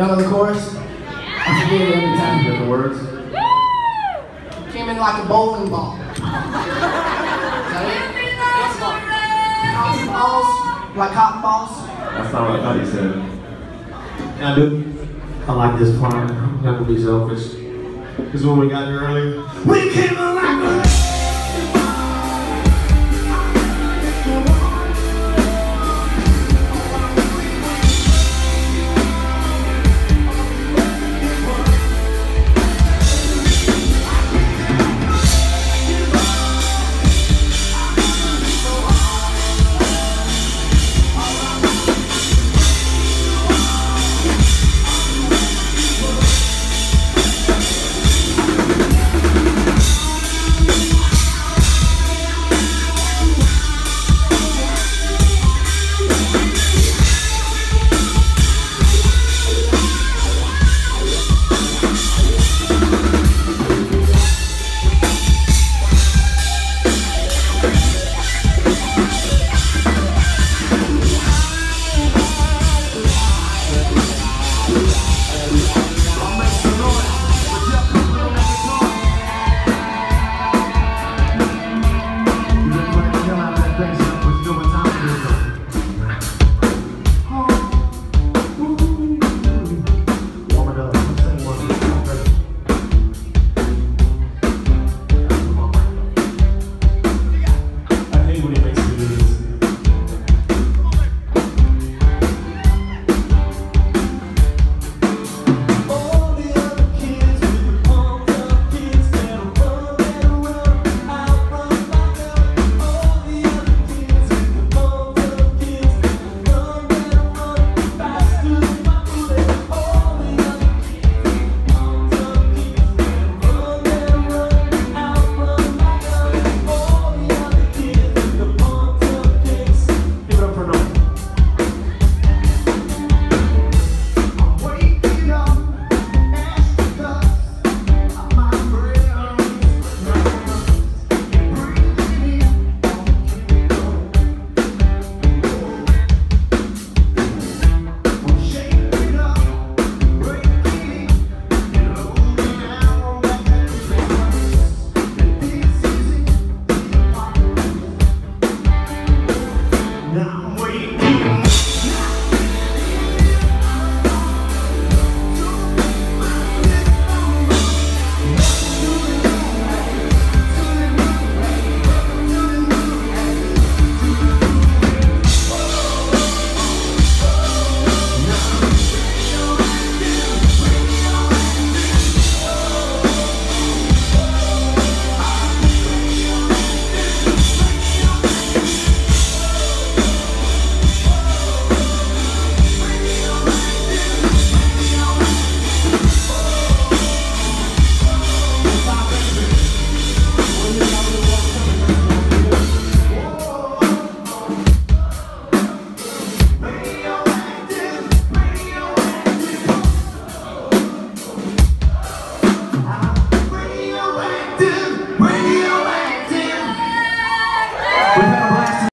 Y'all know the chorus? I forget it every time you hear the words. Came in like a bowling ball. Is that it? Cotton balls? Like cotton balls? That's not what I thought you said. Yeah, I do. I like this part. I'm not gonna be selfish. This is what we got here earlier. We came alive.